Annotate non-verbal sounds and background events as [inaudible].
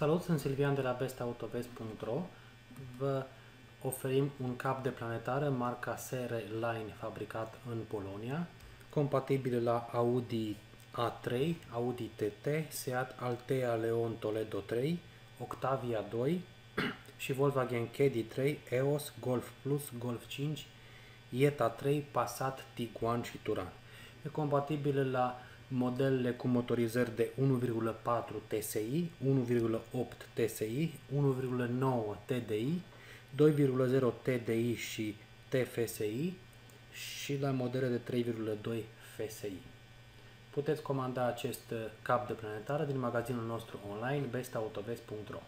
Salut, sunt Silvian de la bestautovest.ro Vă oferim un cap de planetară marca SR Line fabricat în Polonia, compatibil la Audi A3, Audi TT, Seat Altea Leon Toledo 3, Octavia 2 [clears throat] și Volkswagen Caddy 3, EOS, Golf Plus, Golf 5, Jetta 3, Passat, Tiguan și Turan. E compatibil la modelele cu motorizări de 1,4 TSI, 1,8 TSI, 1,9 TDI, 2,0 TDI și TFSI și la modele de 3,2 FSI. Puteți comanda acest cap de planetară din magazinul nostru online bestautovest.ro